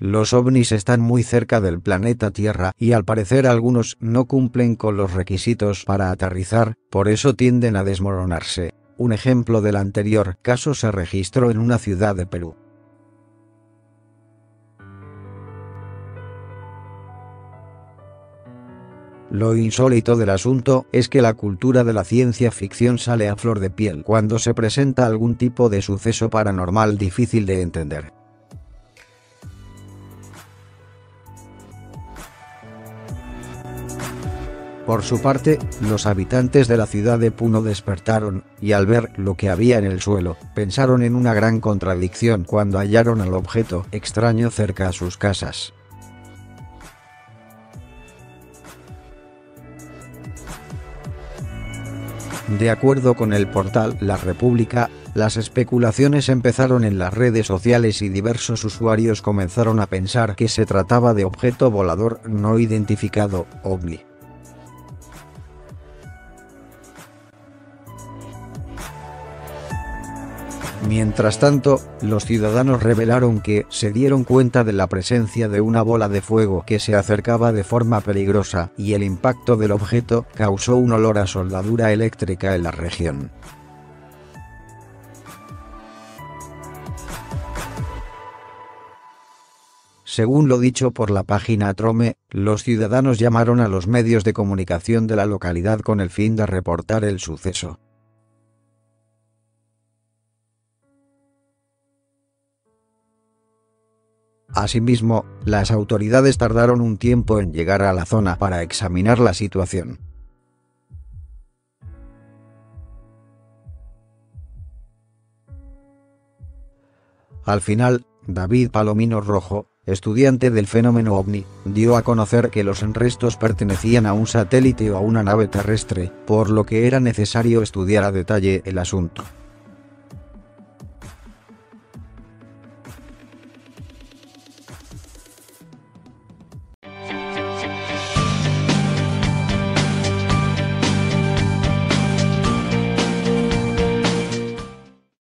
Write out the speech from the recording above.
Los ovnis están muy cerca del planeta Tierra y al parecer algunos no cumplen con los requisitos para aterrizar, por eso tienden a desmoronarse. Un ejemplo del anterior caso se registró en una ciudad de Perú. Lo insólito del asunto es que la cultura de la ciencia ficción sale a flor de piel cuando se presenta algún tipo de suceso paranormal difícil de entender. Por su parte, los habitantes de la ciudad de Puno despertaron, y al ver lo que había en el suelo, pensaron en una gran contradicción cuando hallaron al objeto extraño cerca a sus casas. De acuerdo con el portal La República, las especulaciones empezaron en las redes sociales y diversos usuarios comenzaron a pensar que se trataba de objeto volador no identificado, OVNI. Mientras tanto, los ciudadanos revelaron que se dieron cuenta de la presencia de una bola de fuego que se acercaba de forma peligrosa y el impacto del objeto causó un olor a soldadura eléctrica en la región. Según lo dicho por la página Trome, los ciudadanos llamaron a los medios de comunicación de la localidad con el fin de reportar el suceso. Asimismo, las autoridades tardaron un tiempo en llegar a la zona para examinar la situación. Al final, David Palomino Rojo, estudiante del fenómeno OVNI, dio a conocer que los restos pertenecían a un satélite o a una nave terrestre, por lo que era necesario estudiar a detalle el asunto.